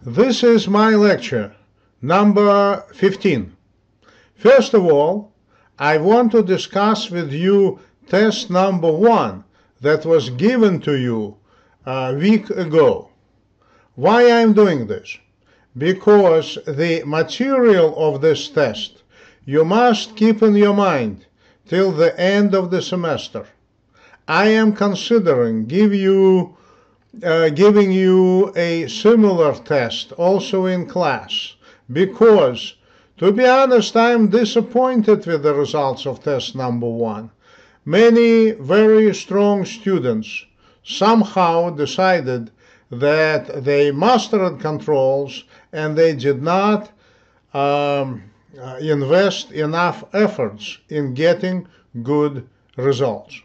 This is my lecture, number 15. First of all, I want to discuss with you test number one that was given to you a week ago. Why I'm doing this? Because the material of this test you must keep in your mind till the end of the semester. I am considering give you, uh, giving you a similar test also in class because, to be honest, I'm disappointed with the results of test number one. Many very strong students somehow decided that they mastered controls and they did not um, uh, invest enough efforts in getting good results.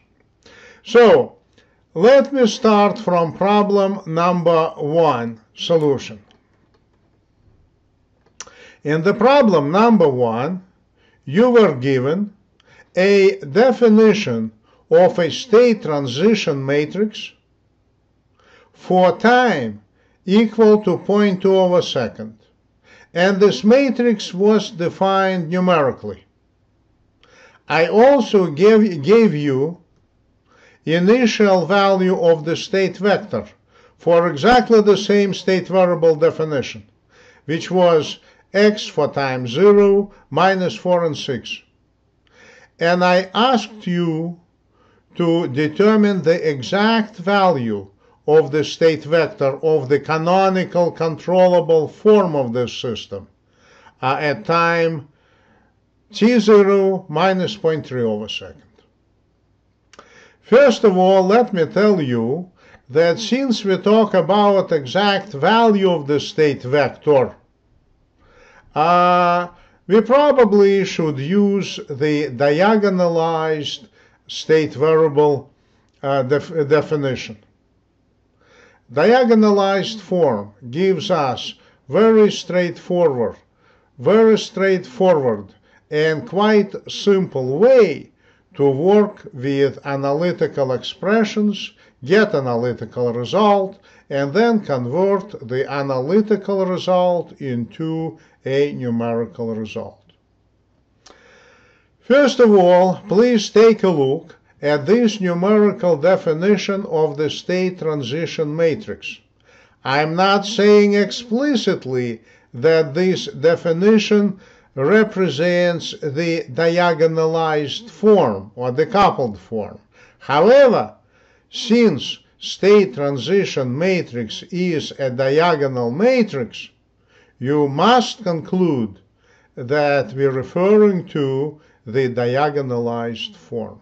So let me start from problem number one, solution. In the problem number one, you were given a definition of a state transition matrix for time equal to 0.2 of a second. And this matrix was defined numerically. I also gave, gave you initial value of the state vector for exactly the same state variable definition, which was x for time 0, minus 4 and 6. And I asked you to determine the exact value of the state vector of the canonical controllable form of this system uh, at time t0 minus 0.3 over second. First of all, let me tell you that since we talk about exact value of the state vector, uh, we probably should use the diagonalized state variable uh, def definition. Diagonalized form gives us very straightforward, very straightforward and quite simple way to work with analytical expressions, get analytical result, and then convert the analytical result into a numerical result. First of all, please take a look at this numerical definition of the state transition matrix. I'm not saying explicitly that this definition represents the diagonalized form or the coupled form. However, since state transition matrix is a diagonal matrix, you must conclude that we're referring to the diagonalized form.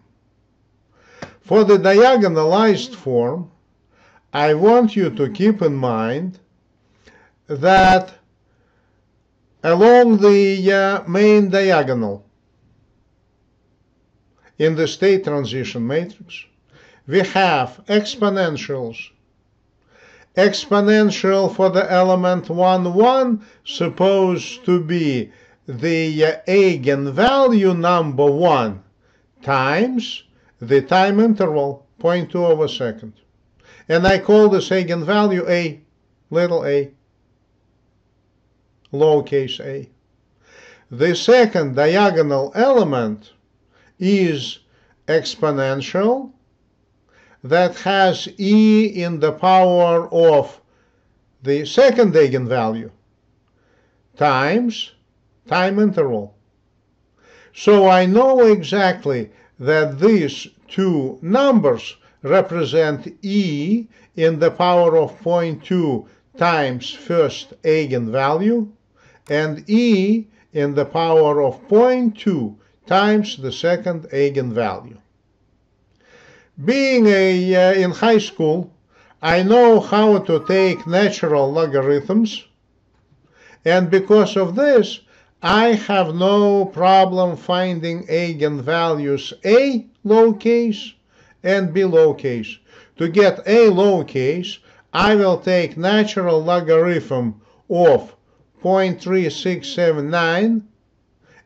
For the diagonalized form, I want you to keep in mind that along the uh, main diagonal in the state transition matrix, we have exponentials. Exponential for the element 1, 1 supposed to be the uh, eigenvalue number 1 times the time interval 0.2 of a second. And I call this eigenvalue a, little a lowercase a. The second diagonal element is exponential that has e in the power of the second eigenvalue times time interval. So I know exactly that these two numbers represent e in the power of 0.2 times first eigenvalue and e in the power of 0.2 times the second eigenvalue. Being a, uh, in high school, I know how to take natural logarithms, and because of this, I have no problem finding eigenvalues a lowercase and b lowercase. To get a lowercase, I will take natural logarithm of 0.3679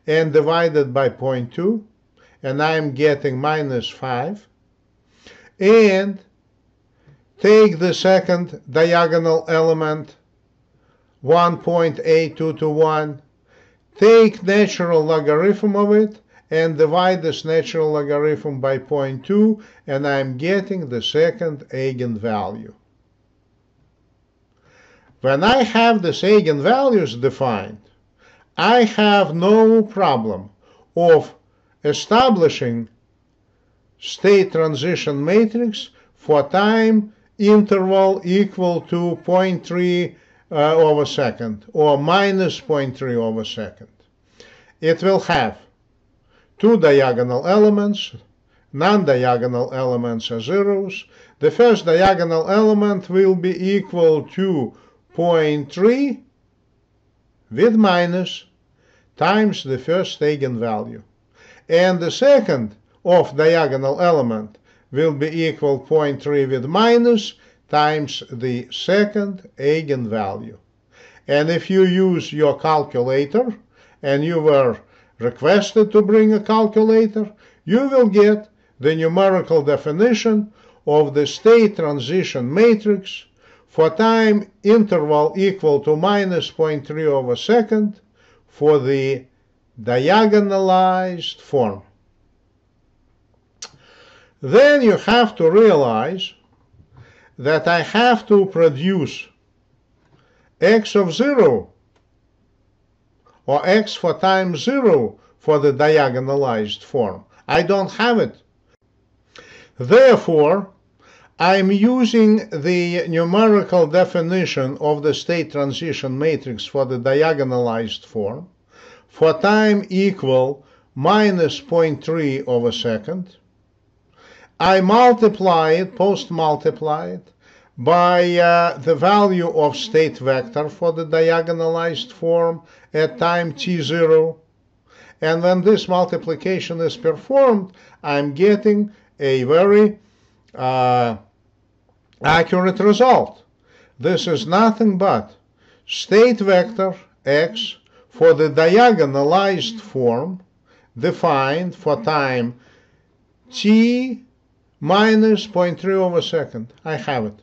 and divided by 0.2 and I'm getting minus 5 and take the second diagonal element 1.8221, take natural logarithm of it, and divide this natural logarithm by 0.2, and I'm getting the second eigenvalue. When I have these eigenvalues defined, I have no problem of establishing state transition matrix for time interval equal to 0.3 uh, over second or minus 0.3 over second. It will have two diagonal elements, non-diagonal elements are zeros. The first diagonal element will be equal to 0.3 with minus times the first eigenvalue. And the second off diagonal element will be equal 0.3 with minus times the second eigenvalue. And if you use your calculator and you were requested to bring a calculator, you will get the numerical definition of the state transition matrix for time interval equal to minus 0.3 over second for the diagonalized form. Then you have to realize that I have to produce x of 0 or x for time 0 for the diagonalized form. I don't have it. Therefore, I'm using the numerical definition of the state transition matrix for the diagonalized form for time equal minus 0.3 of a second. I multiply it, post-multiply it, by uh, the value of state vector for the diagonalized form at time t0. And when this multiplication is performed, I'm getting a very uh, accurate result. This is nothing but state vector x for the diagonalized form defined for time t minus 0.3 over second. I have it.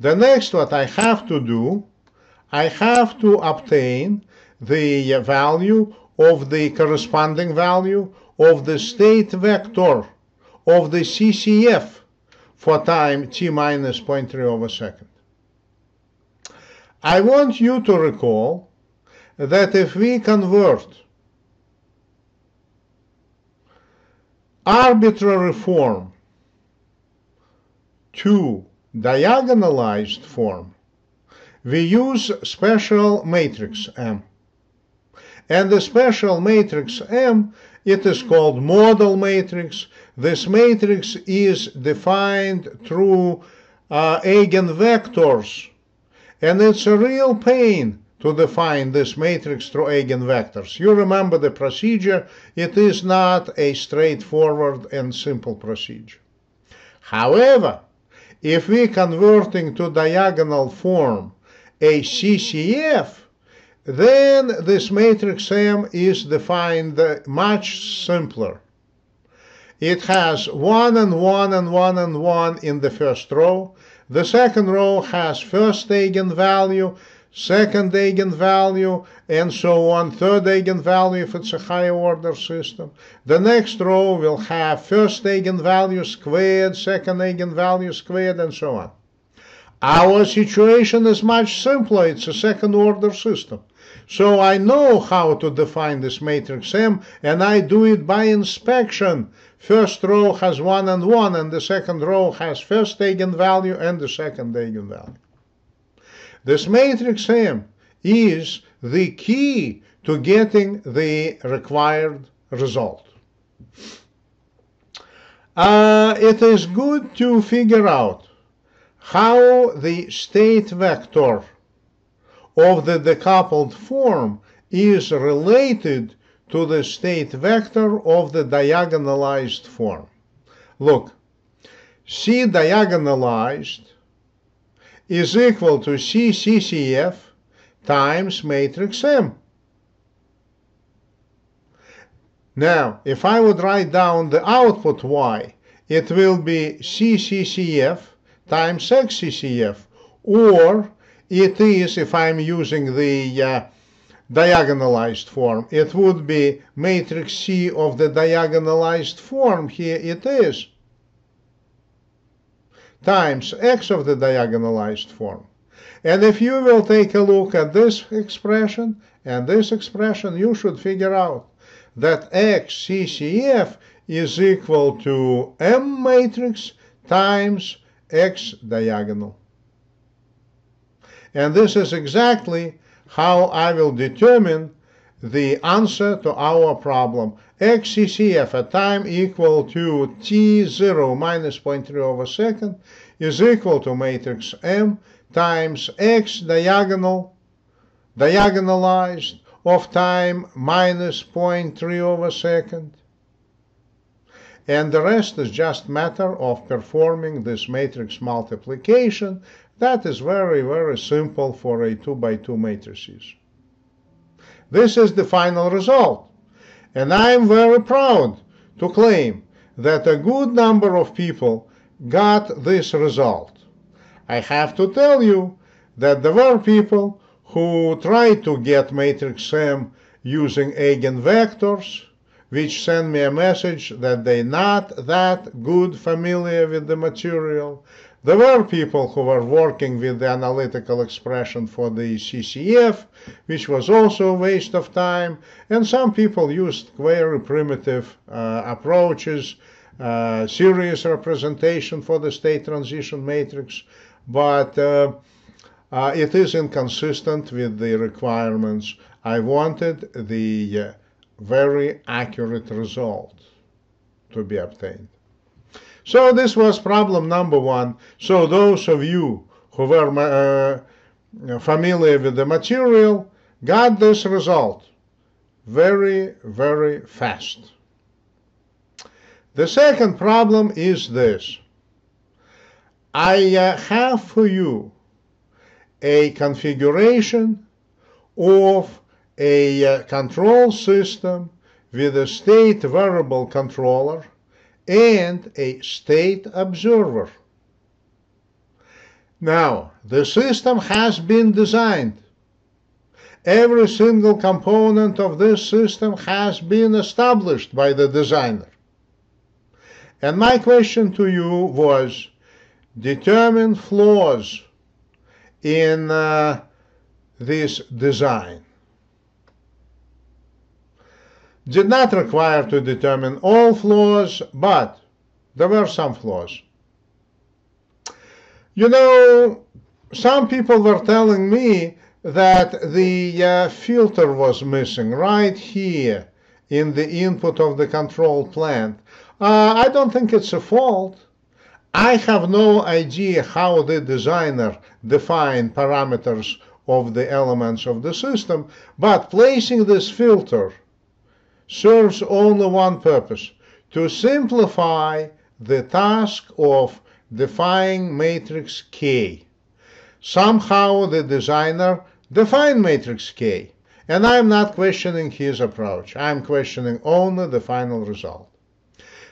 The next what I have to do I have to obtain the value of the corresponding value of the state vector of the CCF for time t minus 0.3 over second. I want you to recall that if we convert arbitrary form to diagonalized form, we use special matrix M. And the special matrix M, it is called modal matrix. This matrix is defined through uh, eigenvectors. And it's a real pain to define this matrix through eigenvectors. You remember the procedure. It is not a straightforward and simple procedure. However, if we converting to diagonal form a CCF, then this matrix M is defined much simpler. It has 1 and 1 and 1 and 1 in the first row. The second row has first eigenvalue, second eigenvalue, and so on, third eigenvalue if it's a higher order system. The next row will have first eigenvalue squared, second eigenvalue squared, and so on. Our situation is much simpler. It's a second order system. So I know how to define this matrix M and I do it by inspection. First row has 1 and 1 and the second row has first eigenvalue and the second eigenvalue. This matrix M is the key to getting the required result. Uh, it is good to figure out how the state vector of the decoupled form is related to the state vector of the diagonalized form. Look, C diagonalized is equal to C CCF times matrix M. Now, if I would write down the output Y, it will be CCCF times XCCF, or it is, if I'm using the uh, diagonalized form, it would be matrix C of the diagonalized form, here it is, times x of the diagonalized form. And if you will take a look at this expression and this expression, you should figure out that x CCF is equal to M matrix times X diagonal. And this is exactly how I will determine the answer to our problem. XCCF at time equal to T0 minus 0.3 over second is equal to matrix M times x diagonal, diagonalized of time minus 0.3 over second. And the rest is just matter of performing this matrix multiplication. That is very, very simple for a 2 by 2 matrices. This is the final result. And I am very proud to claim that a good number of people got this result. I have to tell you that there were people who tried to get matrix M using eigenvectors, which sent me a message that they're not that good familiar with the material. There were people who were working with the analytical expression for the CCF, which was also a waste of time, and some people used very primitive uh, approaches, uh, series representation for the state transition matrix, but uh, uh, it is inconsistent with the requirements. I wanted the uh, very accurate result to be obtained. So this was problem number one. So those of you who were uh, familiar with the material got this result very, very fast. The second problem is this. I uh, have for you a configuration of a uh, control system with a state variable controller and a state observer. Now, the system has been designed. Every single component of this system has been established by the designer. And my question to you was, determine flaws in uh, this design. Did not require to determine all flaws, but there were some flaws. You know, some people were telling me that the uh, filter was missing right here in the input of the control plant. Uh, I don't think it's a fault. I have no idea how the designer defined parameters of the elements of the system, but placing this filter serves only one purpose, to simplify the task of defining matrix K. Somehow the designer defined matrix K, and I'm not questioning his approach. I'm questioning only the final result.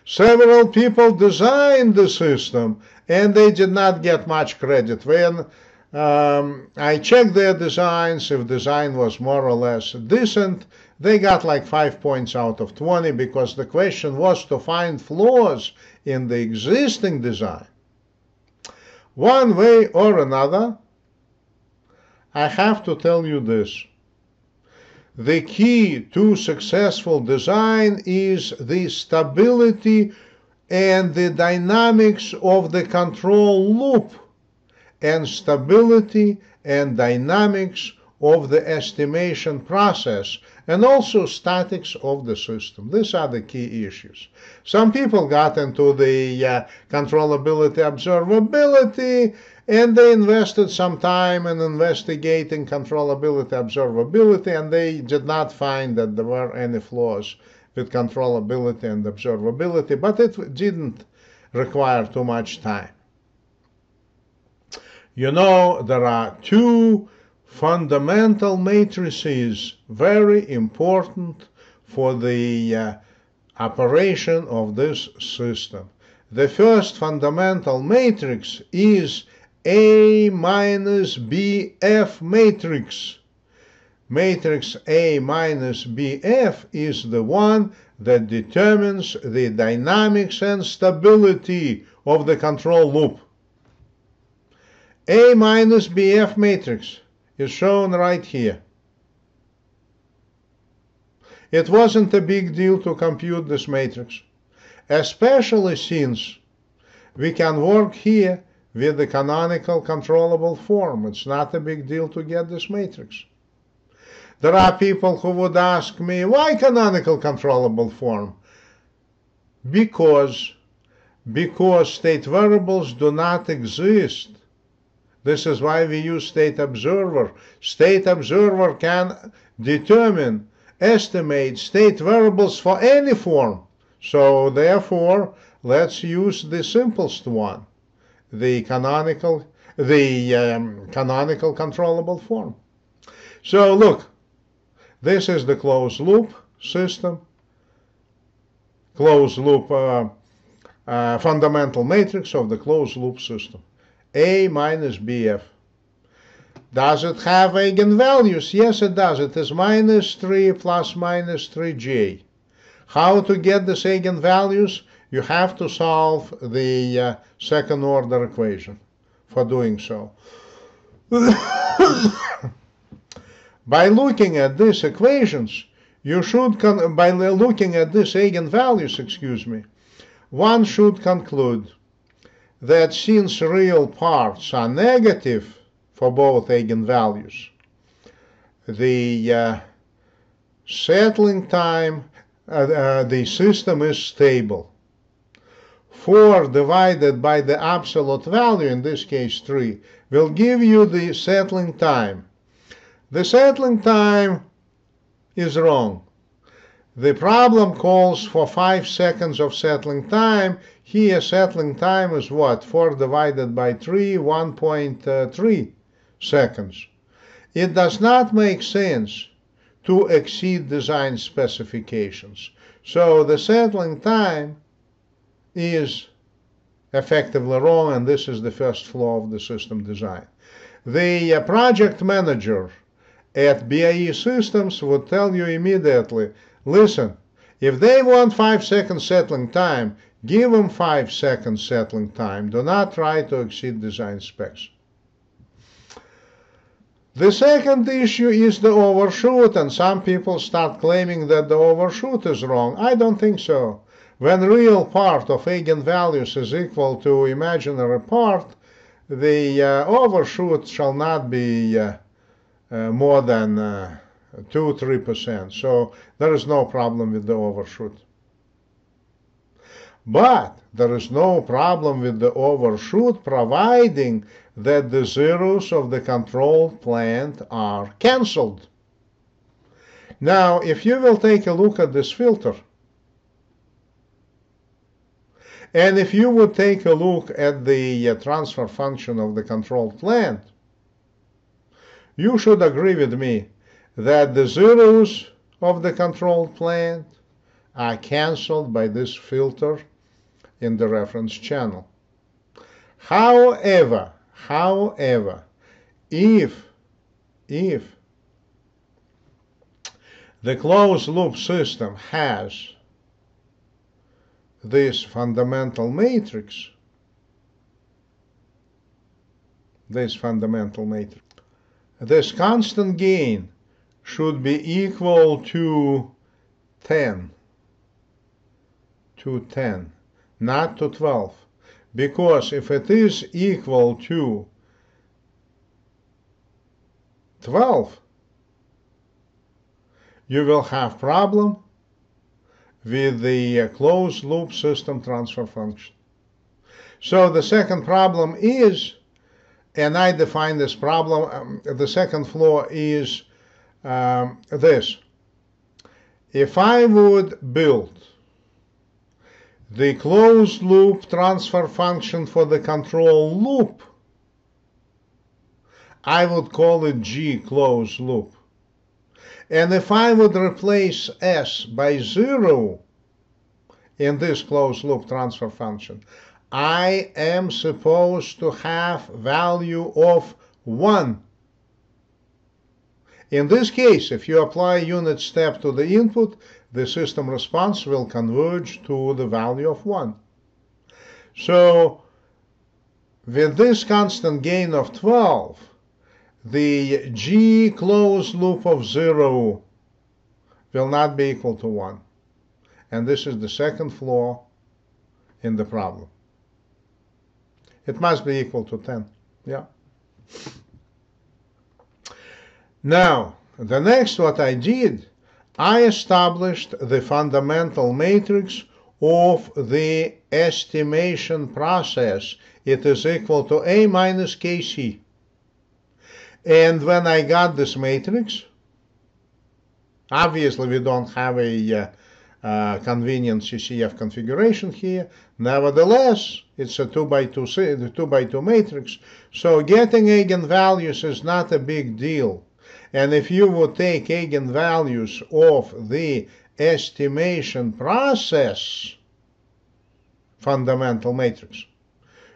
Several people designed the system and they did not get much credit. When um, I checked their designs, if design was more or less decent, they got like 5 points out of 20 because the question was to find flaws in the existing design. One way or another, I have to tell you this. The key to successful design is the stability and the dynamics of the control loop and stability and dynamics of the estimation process and also statics of the system. These are the key issues. Some people got into the uh, controllability, observability, and they invested some time in investigating controllability, observability, and they did not find that there were any flaws with controllability and observability, but it didn't require too much time. You know, there are two fundamental matrices very important for the uh, operation of this system. The first fundamental matrix is A minus BF matrix. Matrix A minus BF is the one that determines the dynamics and stability of the control loop. A minus BF matrix is shown right here. It wasn't a big deal to compute this matrix, especially since we can work here with the canonical controllable form. It's not a big deal to get this matrix. There are people who would ask me, why canonical controllable form? Because, because state variables do not exist. This is why we use state observer. State observer can determine, estimate state variables for any form. So therefore, let's use the simplest one, the canonical, the um, canonical controllable form. So look, this is the closed loop system, closed loop uh, uh, fundamental matrix of the closed loop system. A minus BF. Does it have eigenvalues? Yes, it does. It is minus 3 plus minus 3j. How to get these eigenvalues? You have to solve the uh, second order equation for doing so. By looking at these equations, you should, by looking at these eigenvalues, excuse me, one should conclude that since real parts are negative for both eigenvalues, the uh, settling time, uh, uh, the system is stable. 4 divided by the absolute value, in this case 3, will give you the settling time. The settling time is wrong. The problem calls for 5 seconds of settling time. Here settling time is what? 4 divided by 3, 1.3 seconds. It does not make sense to exceed design specifications. So the settling time is effectively wrong, and this is the first flaw of the system design. The uh, project manager at BAE Systems would tell you immediately, listen, if they want 5 seconds settling time, give them 5 seconds settling time. Do not try to exceed design specs. The second issue is the overshoot, and some people start claiming that the overshoot is wrong. I don't think so. When real part of eigenvalues is equal to imaginary part, the uh, overshoot shall not be uh, uh, more than uh, 2 3%. So there is no problem with the overshoot. But there is no problem with the overshoot providing that the zeros of the control plant are cancelled. Now, if you will take a look at this filter, and if you would take a look at the uh, transfer function of the control plant, you should agree with me that the zeros of the control plant are cancelled by this filter in the reference channel. However, however, if, if the closed loop system has this fundamental matrix, this fundamental matrix, this constant gain should be equal to 10 to 10 not to 12 because if it is equal to 12 you will have problem with the closed loop system transfer function. So the second problem is and I define this problem. Um, the second flaw is um, this. If I would build the closed loop transfer function for the control loop, I would call it G closed loop. And if I would replace S by zero in this closed loop transfer function, I am supposed to have value of 1. In this case, if you apply unit step to the input, the system response will converge to the value of 1. So with this constant gain of 12, the G closed loop of 0 will not be equal to 1. And this is the second flaw in the problem. It must be equal to 10. Yeah. Now, the next what I did, I established the fundamental matrix of the estimation process. It is equal to A minus KC. And when I got this matrix, obviously we don't have a uh, uh, convenient CCF configuration here. Nevertheless, it's a 2 by 2, 2 by 2 matrix, so getting eigenvalues is not a big deal. And if you would take eigenvalues of the estimation process fundamental matrix,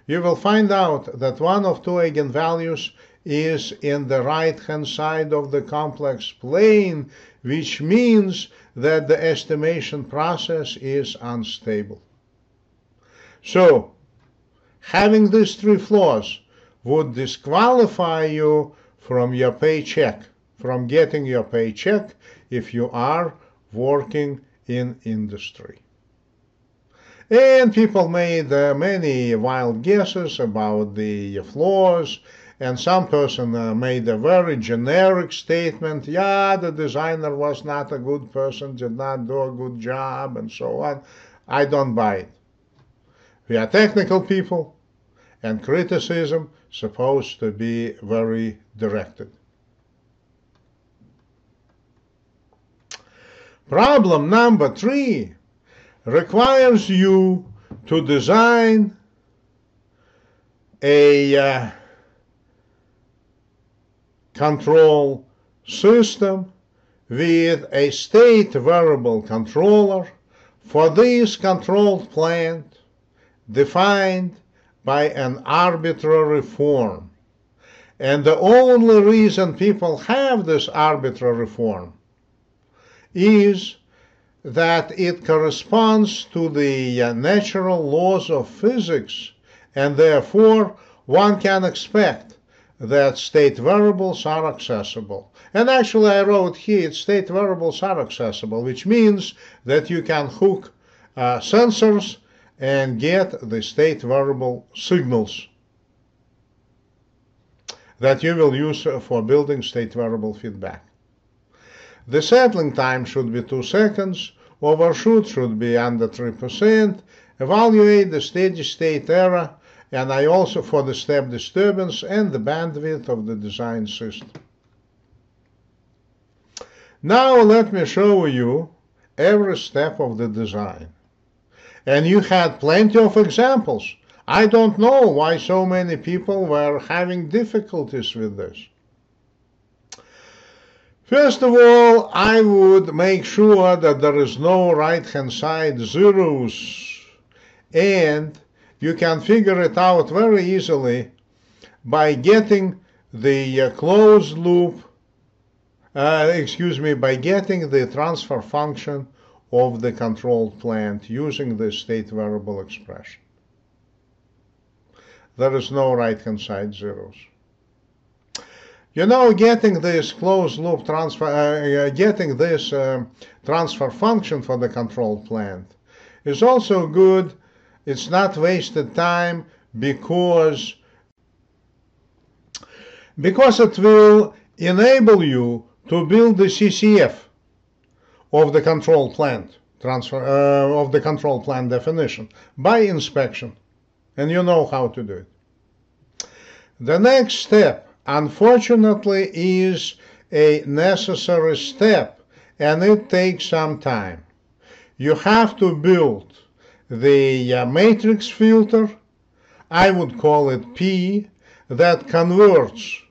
you will find out that one of two eigenvalues is in the right hand side of the complex plane, which means that the estimation process is unstable. So, having these three flaws would disqualify you from your paycheck from getting your paycheck if you are working in industry. And people made uh, many wild guesses about the flaws, and some person uh, made a very generic statement, yeah, the designer was not a good person, did not do a good job, and so on. I don't buy it. We are technical people, and criticism supposed to be very directed. Problem number three requires you to design a uh, control system with a state variable controller for this controlled plant defined by an arbitrary form. And the only reason people have this arbitrary form is that it corresponds to the uh, natural laws of physics, and therefore one can expect that state variables are accessible. And actually I wrote here state variables are accessible, which means that you can hook uh, sensors and get the state variable signals that you will use for building state variable feedback. The settling time should be 2 seconds, overshoot should be under 3%, evaluate the steady state error, and I also for the step disturbance and the bandwidth of the design system. Now let me show you every step of the design. And you had plenty of examples. I don't know why so many people were having difficulties with this. First of all, I would make sure that there is no right-hand side zeros and you can figure it out very easily by getting the uh, closed loop, uh, excuse me, by getting the transfer function of the controlled plant using the state variable expression. There is no right-hand side zeros. You know, getting this closed loop transfer, uh, uh, getting this uh, transfer function for the control plant is also good. It's not wasted time because because it will enable you to build the CCF of the control plant transfer uh, of the control plant definition by inspection, and you know how to do it. The next step unfortunately is a necessary step and it takes some time. You have to build the uh, matrix filter, I would call it P, that converts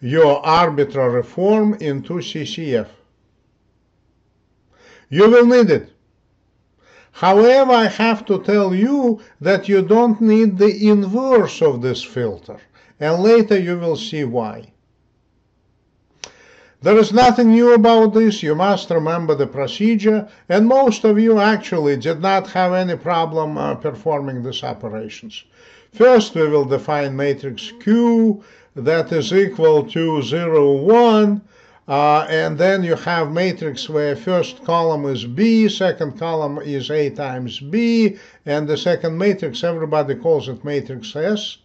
your arbitrary form into CCF. You will need it. However, I have to tell you that you don't need the inverse of this filter, and later you will see why. There is nothing new about this, you must remember the procedure, and most of you actually did not have any problem uh, performing these operations. First, we will define matrix Q that is equal to 0, 1, uh, and then you have matrix where first column is B, second column is A times B, and the second matrix, everybody calls it matrix S.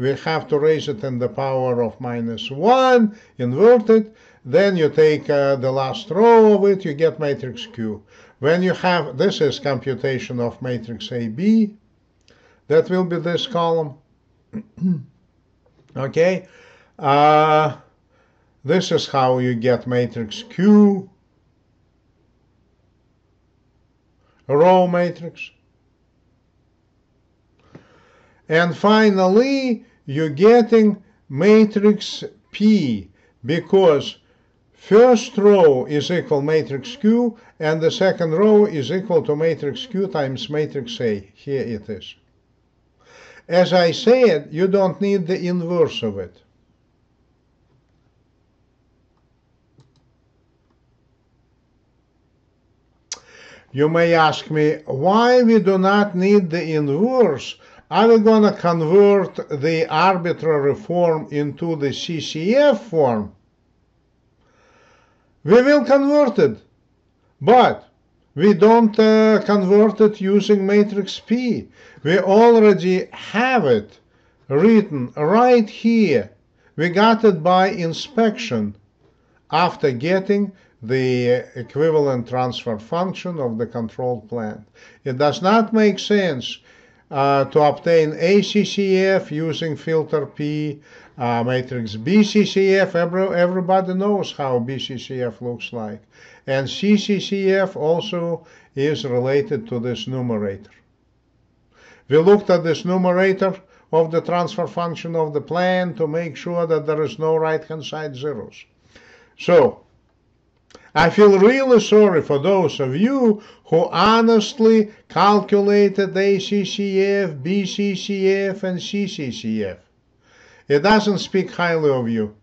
We have to raise it in the power of minus 1, invert it, then you take uh, the last row of it, you get matrix Q. When you have, this is computation of matrix AB, that will be this column. okay, uh, this is how you get matrix Q, row matrix. And finally, you're getting matrix P because First row is equal matrix Q, and the second row is equal to matrix Q times matrix A. Here it is. As I said, you don't need the inverse of it. You may ask me why we do not need the inverse. Are we going to convert the arbitrary form into the CCF form? we will convert it, but we don't uh, convert it using matrix P. We already have it written right here. We got it by inspection after getting the equivalent transfer function of the control plant. It does not make sense uh, to obtain ACCF using filter P uh, matrix BCCF, every, everybody knows how BCCF looks like. And CCCF also is related to this numerator. We looked at this numerator of the transfer function of the plan to make sure that there is no right-hand side zeros. So, I feel really sorry for those of you who honestly calculated ACCF, BCCF, and CCCF. It doesn't speak highly of you,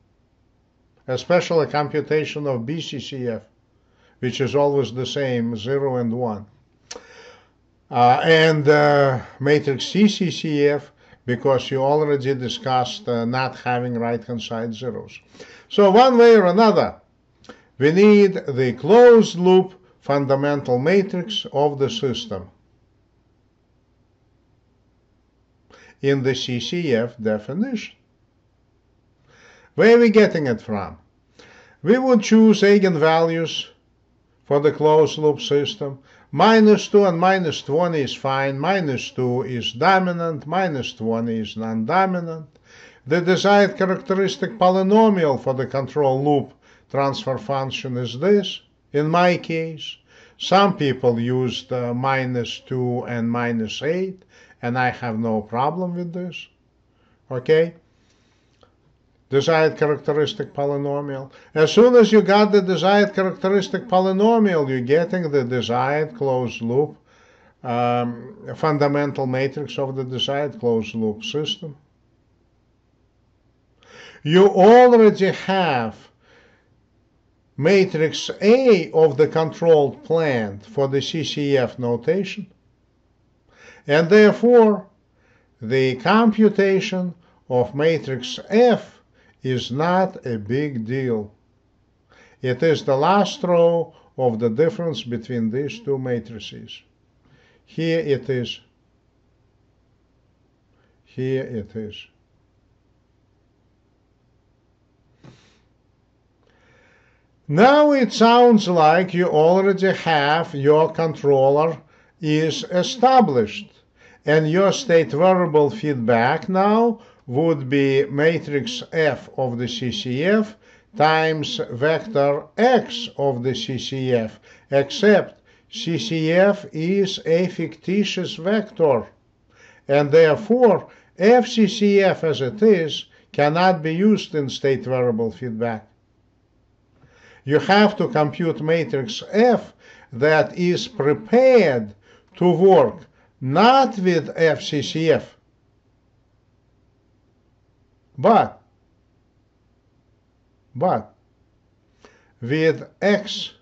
especially computation of BCCF, which is always the same, 0 and 1. Uh, and uh, matrix CCCF, because you already discussed uh, not having right-hand side zeros. So one way or another, we need the closed loop fundamental matrix of the system. in the CCF definition. Where are we getting it from? We would choose eigenvalues for the closed loop system. Minus 2 and minus 20 is fine. Minus 2 is dominant. Minus 20 is non-dominant. The desired characteristic polynomial for the control loop transfer function is this. In my case, some people used minus 2 and minus 8, and I have no problem with this. Okay? desired characteristic polynomial. As soon as you got the desired characteristic polynomial, you're getting the desired closed loop um, fundamental matrix of the desired closed loop system. You already have matrix A of the controlled plant for the CCF notation, and therefore the computation of matrix F is not a big deal. It is the last row of the difference between these two matrices. Here it is. Here it is. Now it sounds like you already have your controller is established and your state variable feedback now would be matrix F of the CCF times vector X of the CCF, except CCF is a fictitious vector, and therefore FCCF as it is cannot be used in state variable feedback. You have to compute matrix F that is prepared to work not with FCCF, but, but with X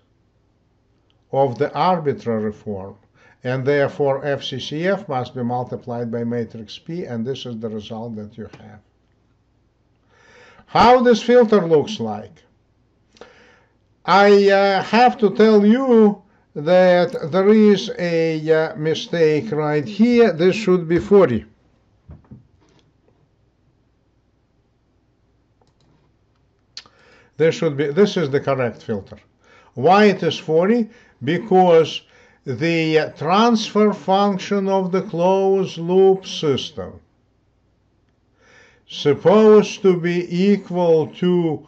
of the arbitrary form and therefore FCCF must be multiplied by matrix P and this is the result that you have. How this filter looks like? I uh, have to tell you that there is a uh, mistake right here. This should be 40. This should be, this is the correct filter. Why it is 40? Because the transfer function of the closed loop system supposed to be equal to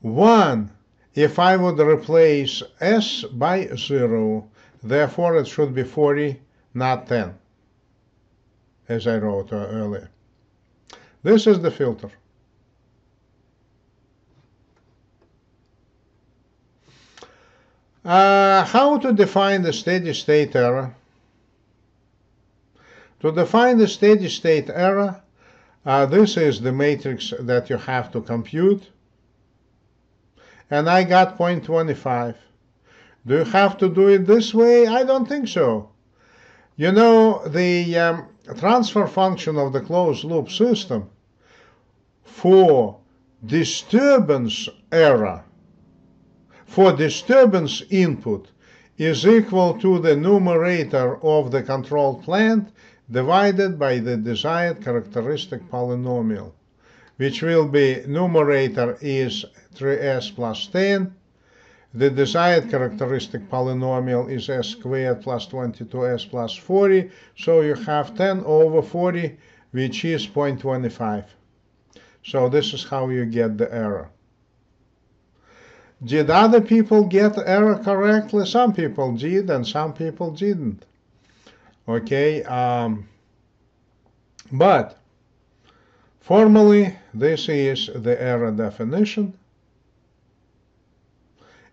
1 if I would replace s by 0, therefore it should be 40, not 10, as I wrote earlier. This is the filter. Uh, how to define the steady state error? To define the steady state error, uh, this is the matrix that you have to compute. And I got 0.25. Do you have to do it this way? I don't think so. You know, the um, transfer function of the closed loop system for disturbance error for disturbance input is equal to the numerator of the control plant divided by the desired characteristic polynomial, which will be numerator is 3s plus 10, the desired characteristic polynomial is s squared plus 22s plus 40, so you have 10 over 40, which is 0.25. So this is how you get the error. Did other people get error correctly? Some people did and some people didn't. Okay, um, but formally this is the error definition.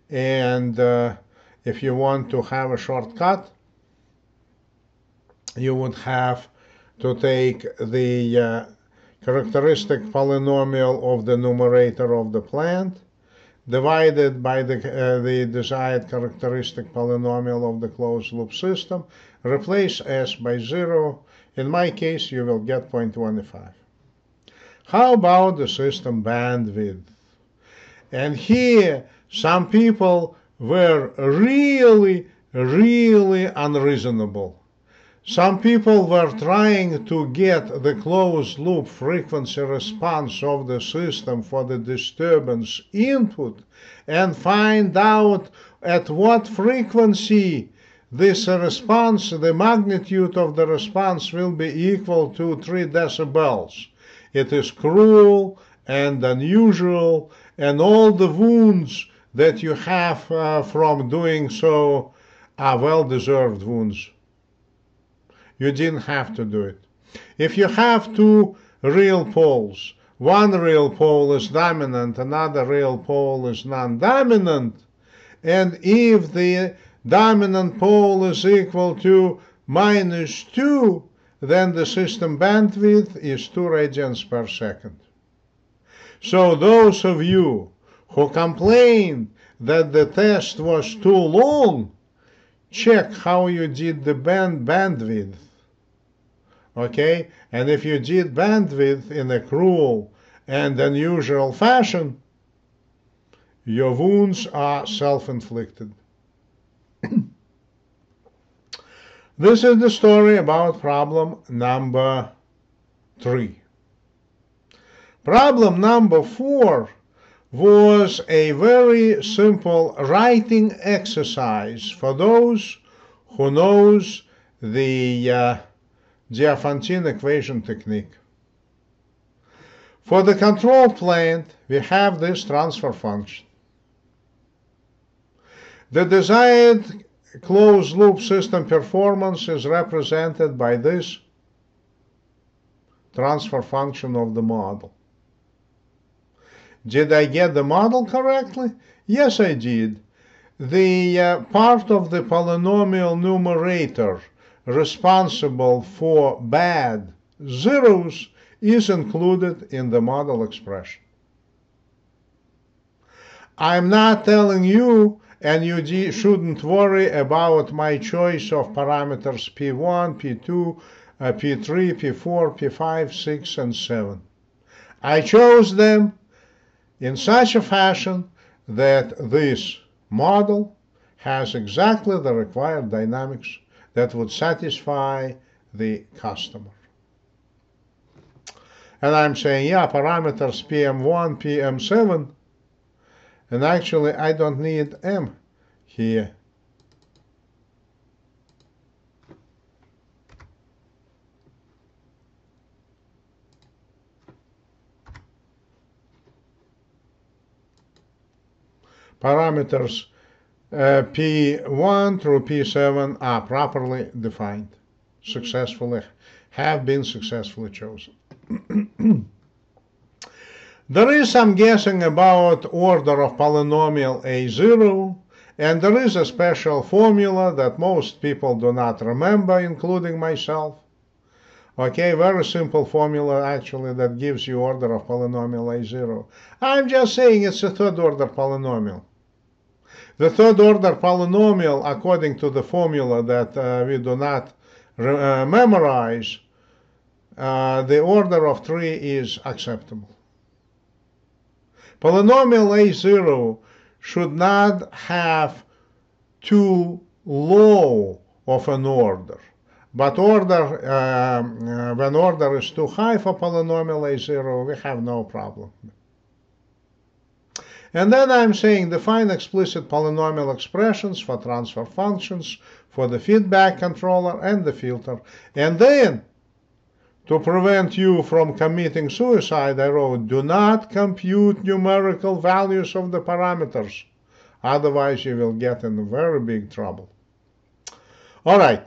And uh, if you want to have a shortcut, you would have to take the uh, characteristic polynomial of the numerator of the plant divided by the, uh, the desired characteristic polynomial of the closed loop system, replace s by 0. In my case, you will get 0.25. How about the system bandwidth? And here, some people were really, really unreasonable. Some people were trying to get the closed loop frequency response of the system for the disturbance input and find out at what frequency this response, the magnitude of the response will be equal to 3 decibels. It is cruel and unusual and all the wounds that you have uh, from doing so are well-deserved wounds. You didn't have to do it. If you have two real poles, one real pole is dominant, another real pole is non-dominant, and if the dominant pole is equal to minus 2, then the system bandwidth is 2 radians per second. So those of you who complain that the test was too long, check how you did the band bandwidth okay? And if you did bandwidth in a cruel and unusual fashion, your wounds are self-inflicted. This is the story about problem number three. Problem number four was a very simple writing exercise for those who knows the uh, Diophantine equation technique. For the control plant, we have this transfer function. The desired closed loop system performance is represented by this transfer function of the model. Did I get the model correctly? Yes, I did. the uh, part of the polynomial numerator responsible for bad zeros is included in the model expression. I'm not telling you, and you shouldn't worry about my choice of parameters P1, P2, uh, P3, P4, P5, 6, and 7. I chose them in such a fashion that this model has exactly the required dynamics that would satisfy the customer. And I'm saying, yeah, parameters PM1, PM7, and actually I don't need M here. parameters uh, P1 through P7 are properly defined, successfully, have been successfully chosen. there is some guessing about order of polynomial A0, and there is a special formula that most people do not remember, including myself. Okay, very simple formula actually that gives you order of polynomial A0. I'm just saying it's a third order polynomial. The third order polynomial, according to the formula that uh, we do not uh, memorize, uh, the order of 3 is acceptable. Polynomial A0 should not have too low of an order. But order, uh, when order is too high for polynomial A0, we have no problem. And then I'm saying define explicit polynomial expressions for transfer functions, for the feedback controller and the filter. And then, to prevent you from committing suicide, I wrote, do not compute numerical values of the parameters. Otherwise, you will get in very big trouble. All right.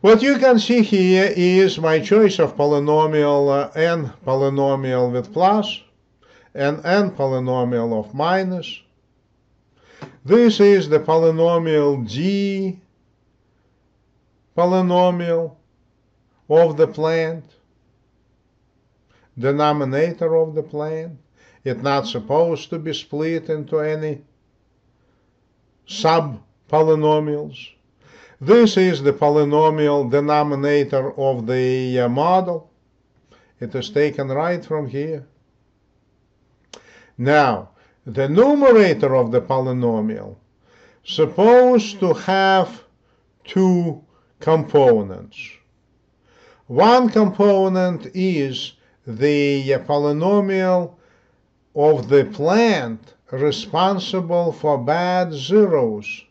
What you can see here is my choice of polynomial uh, n polynomial with plus and n polynomial of minus. This is the polynomial g polynomial of the plant, denominator of the plant. It's not supposed to be split into any sub-polynomials. This is the polynomial denominator of the uh, model. It is taken right from here. Now, the numerator of the polynomial supposed to have two components. One component is the polynomial of the plant responsible for bad zeros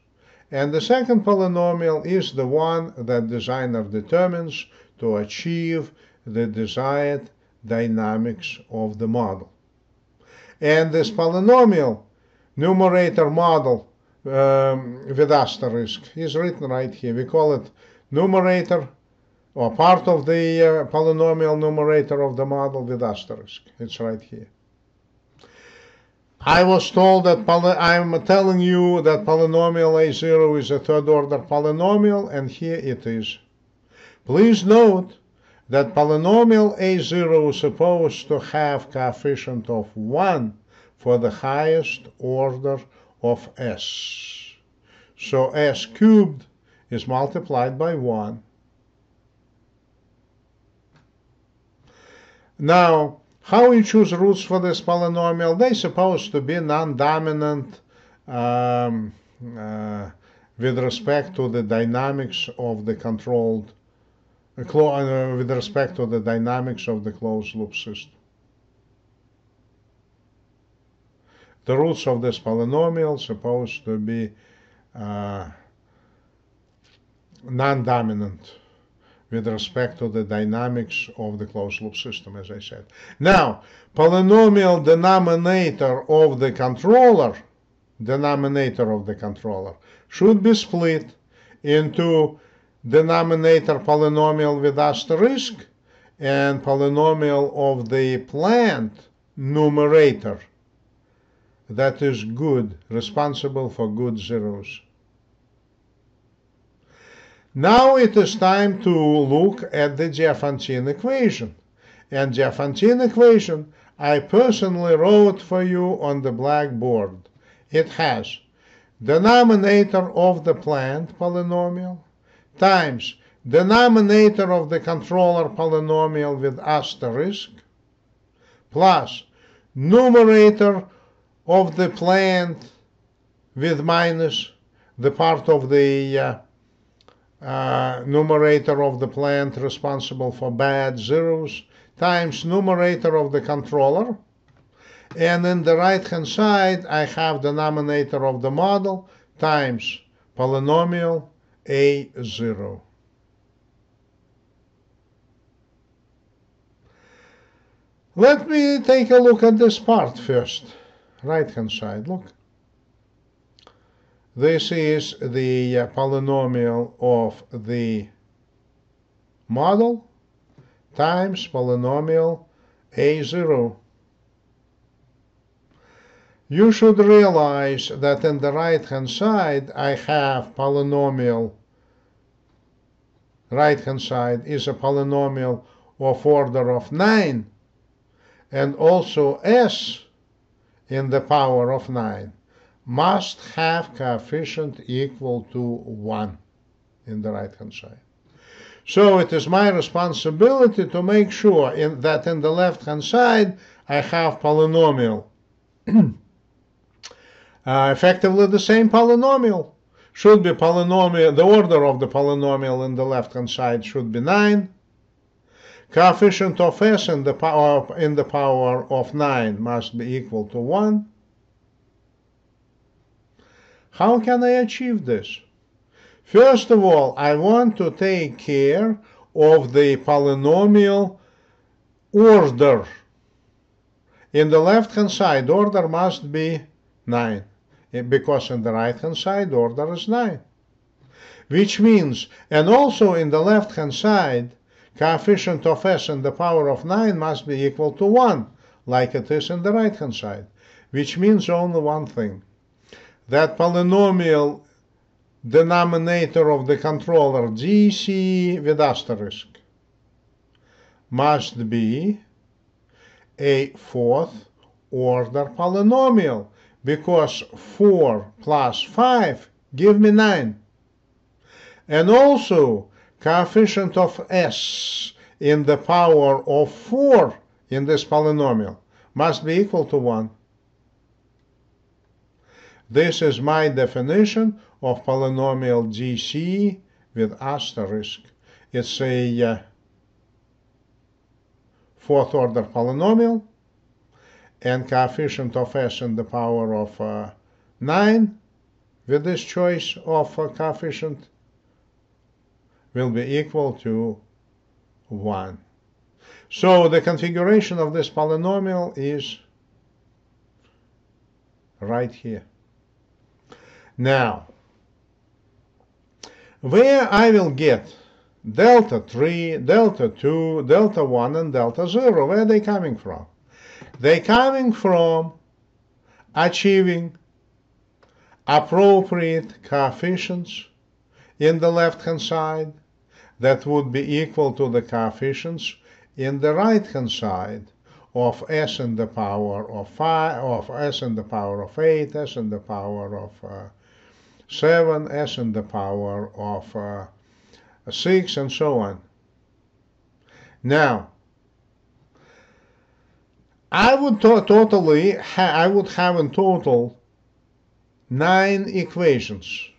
and the second polynomial is the one that designer determines to achieve the desired dynamics of the model. And this polynomial numerator model um, with asterisk is written right here. We call it numerator or part of the uh, polynomial numerator of the model with asterisk. It's right here. I was told that I'm telling you that polynomial A0 is a third order polynomial, and here it is. Please note that polynomial A0 is supposed to have coefficient of 1 for the highest order of S. So S cubed is multiplied by 1. Now, how you choose roots for this polynomial? They're supposed to be non-dominant um, uh, with respect to the dynamics of the controlled, uh, uh, with respect to the dynamics of the closed loop system. The roots of this polynomial supposed to be uh, non-dominant with respect to the dynamics of the closed loop system, as I said. Now, polynomial denominator of the controller, denominator of the controller, should be split into denominator polynomial with asterisk and polynomial of the plant numerator that is good, responsible for good zeros. Now it is time to look at the Diophantine equation. And Diophantine equation I personally wrote for you on the blackboard. It has denominator of the plant polynomial times denominator of the controller polynomial with asterisk plus numerator of the plant with minus the part of the uh, uh, numerator of the plant responsible for bad zeros times numerator of the controller. And in the right hand side, I have denominator of the model times polynomial a0. Let me take a look at this part first. Right hand side, look. This is the uh, polynomial of the model times polynomial a0. You should realize that in the right hand side I have polynomial right hand side is a polynomial of order of 9 and also s in the power of 9 must have coefficient equal to 1 in the right hand side. So it is my responsibility to make sure in, that in the left hand side I have polynomial. uh, effectively the same polynomial. Should be polynomial, the order of the polynomial in the left hand side should be 9. Coefficient of s in the power, in the power of 9 must be equal to 1. How can I achieve this? First of all, I want to take care of the polynomial order. In the left-hand side, order must be 9, eh, because in the right-hand side, order is 9. Which means, and also in the left-hand side, coefficient of s in the power of 9 must be equal to 1, like it is in the right-hand side, which means only one thing. That polynomial denominator of the controller GC with asterisk must be a fourth order polynomial because 4 plus 5 give me 9. And also coefficient of s in the power of 4 in this polynomial must be equal to 1. This is my definition of polynomial GC with asterisk. It's a uh, fourth order polynomial and coefficient of s in the power of uh, 9 with this choice of uh, coefficient will be equal to 1. So the configuration of this polynomial is right here. Now, where I will get delta 3, delta 2, delta 1, and delta 0. Where are they coming from? They're coming from achieving appropriate coefficients in the left-hand side that would be equal to the coefficients in the right-hand side of s in the power of 5, of s in the power of 8, s in the power of uh, 7, s in the power of uh, 6, and so on. Now, I would to totally, I would have in total nine equations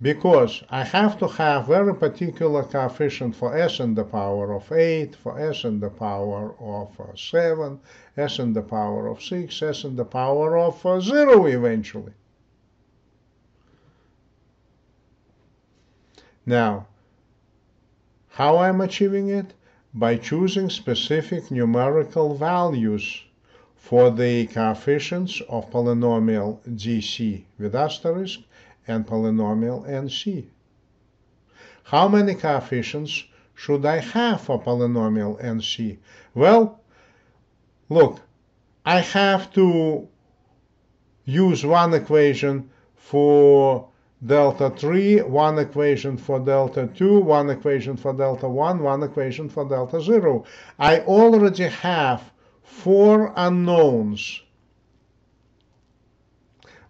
because I have to have very particular coefficient for s in the power of 8, for s in the power of uh, 7, s in the power of 6, s in the power of uh, 0 eventually. Now, how I'm achieving it? By choosing specific numerical values for the coefficients of polynomial GC with asterisk and polynomial NC. How many coefficients should I have for polynomial NC? Well, look, I have to use one equation for delta 3, one equation for delta 2, one equation for delta 1, one equation for delta 0. I already have four unknowns,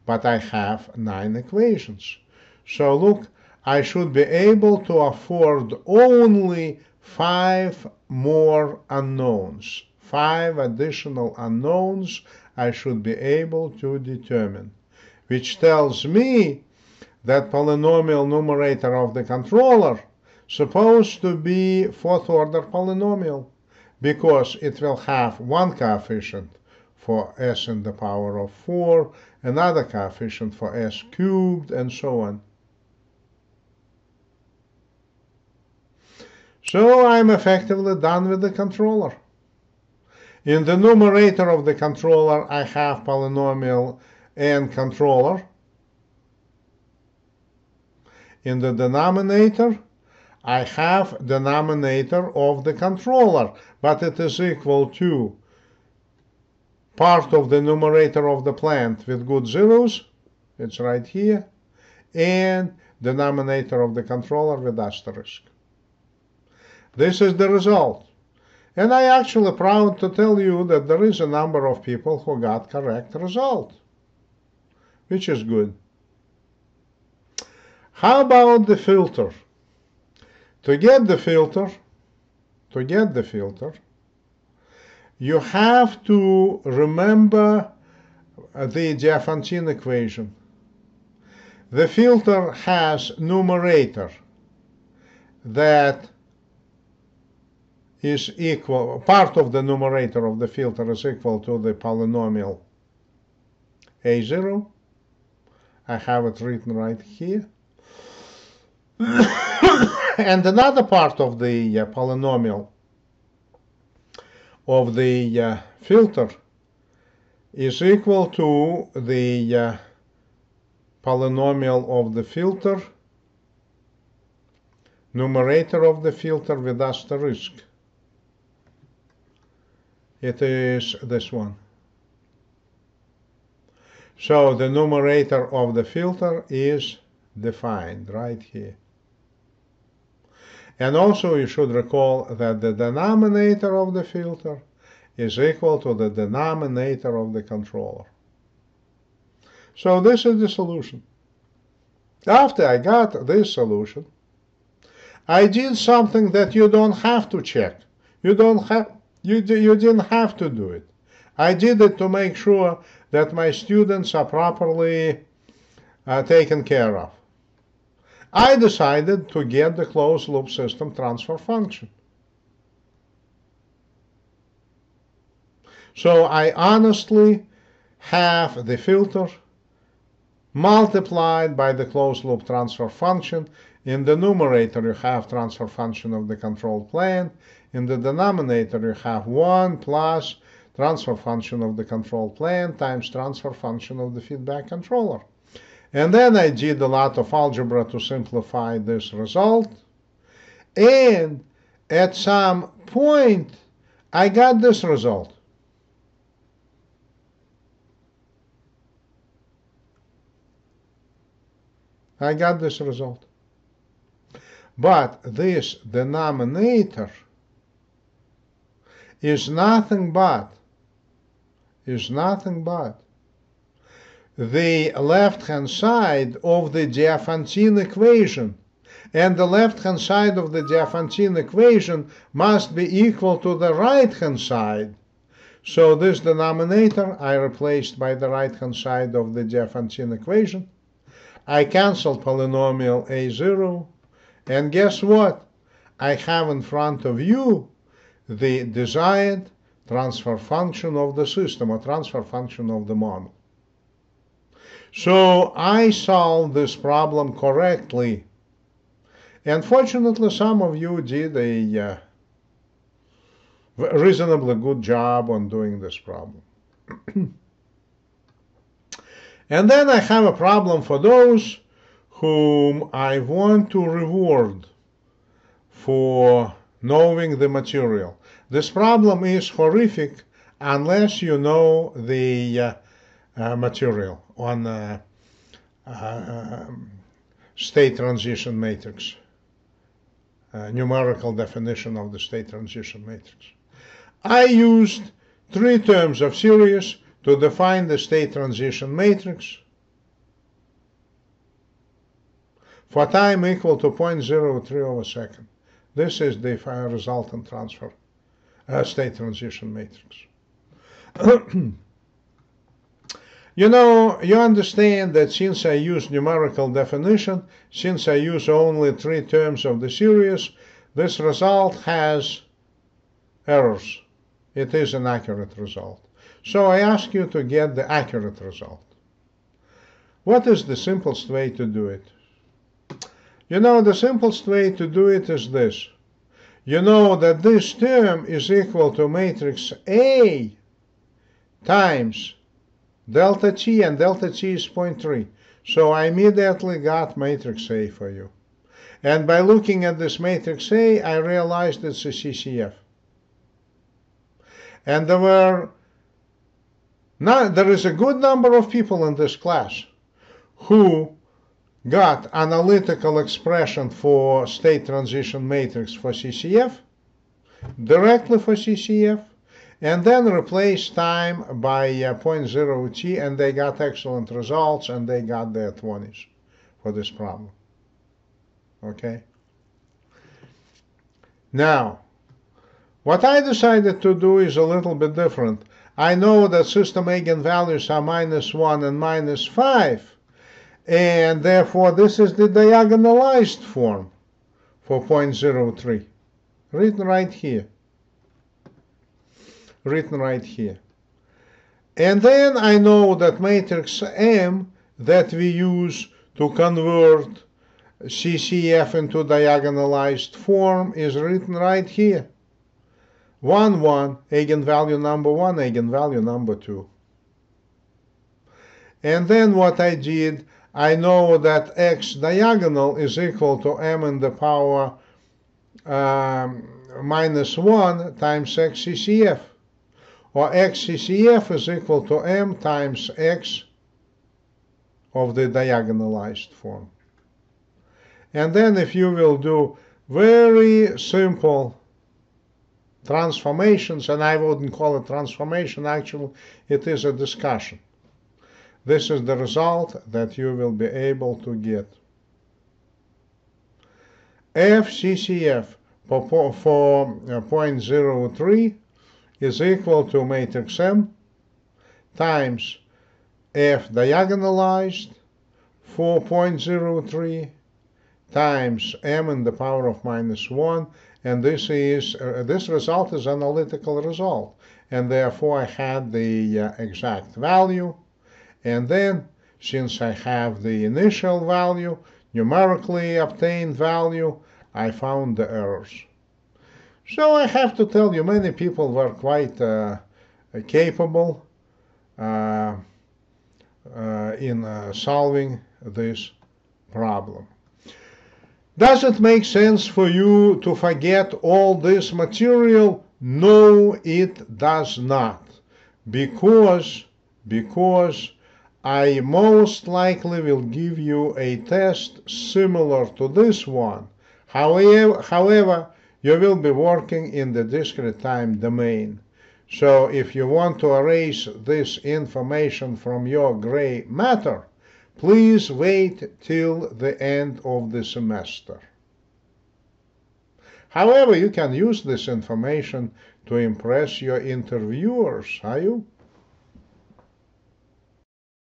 but I have nine equations. So look, I should be able to afford only five more unknowns. Five additional unknowns I should be able to determine, which tells me that polynomial numerator of the controller supposed to be fourth order polynomial because it will have one coefficient for s in the power of 4, another coefficient for s cubed, and so on. So I'm effectively done with the controller. In the numerator of the controller, I have polynomial n controller, in the denominator, I have denominator of the controller, but it is equal to part of the numerator of the plant with good zeros, it's right here, and denominator of the controller with asterisk. This is the result. And I actually proud to tell you that there is a number of people who got correct result, which is good. How about the filter? To get the filter, to get the filter, you have to remember the Diophantine equation. The filter has numerator that is equal, part of the numerator of the filter is equal to the polynomial a0. I have it written right here. and another part of the uh, polynomial of the uh, filter is equal to the uh, polynomial of the filter, numerator of the filter with asterisk. It is this one. So the numerator of the filter is defined right here. And also you should recall that the denominator of the filter is equal to the denominator of the controller. So this is the solution. After I got this solution, I did something that you don't have to check. You don't have you, you didn't have to do it. I did it to make sure that my students are properly uh, taken care of. I decided to get the closed loop system transfer function. So I honestly have the filter multiplied by the closed loop transfer function. In the numerator, you have transfer function of the control plant. In the denominator, you have 1 plus transfer function of the control plant times transfer function of the feedback controller. And then I did a lot of algebra to simplify this result. And at some point, I got this result. I got this result. But this denominator is nothing but, is nothing but the left-hand side of the Diophantine equation. And the left-hand side of the Diophantine equation must be equal to the right-hand side. So this denominator I replaced by the right-hand side of the Diophantine equation. I canceled polynomial a0. And guess what? I have in front of you the desired transfer function of the system or transfer function of the model. So I solved this problem correctly. And fortunately, some of you did a uh, reasonably good job on doing this problem. and then I have a problem for those whom I want to reward for knowing the material. This problem is horrific unless you know the uh, uh, material on uh, um, state transition matrix, uh, numerical definition of the state transition matrix. I used three terms of series to define the state transition matrix for time equal to 0.03 over second. This is the resultant transfer uh, state transition matrix. you know, you understand that since I use numerical definition, since I use only three terms of the series, this result has errors. It is an accurate result. So I ask you to get the accurate result. What is the simplest way to do it? You know, the simplest way to do it is this. You know that this term is equal to matrix A times delta T, and delta T is 0.3. So I immediately got matrix A for you. And by looking at this matrix A, I realized it's a CCF. And there were not, there is a good number of people in this class who got analytical expression for state transition matrix for CCF, directly for CCF, and then replaced time by uh, 0.0 t, and they got excellent results, and they got their 20s for this problem. Okay? Now, what I decided to do is a little bit different. I know that system eigenvalues are minus 1 and minus 5, and therefore this is the diagonalized form for 0.03, written right here. Written right here. And then I know that matrix M that we use to convert CCF into diagonalized form is written right here. 1, 1, eigenvalue number 1, eigenvalue number 2. And then what I did, I know that x diagonal is equal to m in the power um, minus 1 times x CCF. Or x CCF is equal to m times x of the diagonalized form. And then if you will do very simple transformations, and I wouldn't call it transformation, actually, it is a discussion. This is the result that you will be able to get. FCCF for, for uh, 0.03 is equal to matrix M times F diagonalized 4.03 times m in the power of minus 1 and this is uh, this result is analytical result and therefore I had the uh, exact value. And then since I have the initial value numerically obtained value I found the errors so I have to tell you many people were quite uh, capable uh, uh, in uh, solving this problem does it make sense for you to forget all this material? No, it does not. Because, because I most likely will give you a test similar to this one. However, however, you will be working in the discrete time domain. So if you want to erase this information from your gray matter, Please wait till the end of the semester. However, you can use this information to impress your interviewers, are you?